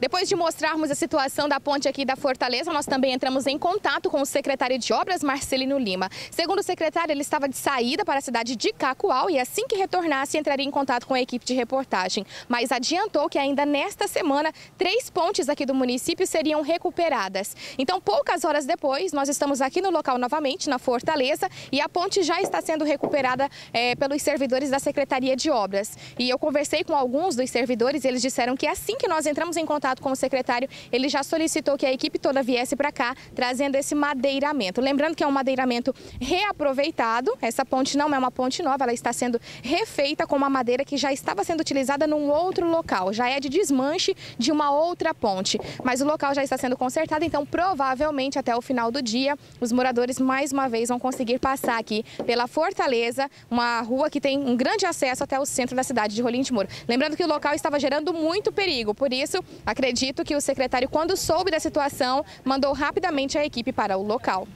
Depois de mostrarmos a situação da ponte aqui da Fortaleza, nós também entramos em contato com o secretário de Obras, Marcelino Lima. Segundo o secretário, ele estava de saída para a cidade de Cacoal e assim que retornasse entraria em contato com a equipe de reportagem. Mas adiantou que ainda nesta semana, três pontes aqui do município seriam recuperadas. Então, poucas horas depois, nós estamos aqui no local novamente, na Fortaleza, e a ponte já está sendo recuperada é, pelos servidores da Secretaria de Obras. E eu conversei com alguns dos servidores, eles disseram que assim que nós entramos em contato com o secretário, ele já solicitou que a equipe toda viesse para cá, trazendo esse madeiramento. Lembrando que é um madeiramento reaproveitado, essa ponte não é uma ponte nova, ela está sendo refeita com uma madeira que já estava sendo utilizada num outro local, já é de desmanche de uma outra ponte. Mas o local já está sendo consertado, então provavelmente até o final do dia, os moradores mais uma vez vão conseguir passar aqui pela Fortaleza, uma rua que tem um grande acesso até o centro da cidade de Rolim de Moro. Lembrando que o local estava gerando muito perigo, por isso acredito que o secretário, quando soube da situação, mandou rapidamente a equipe para o local.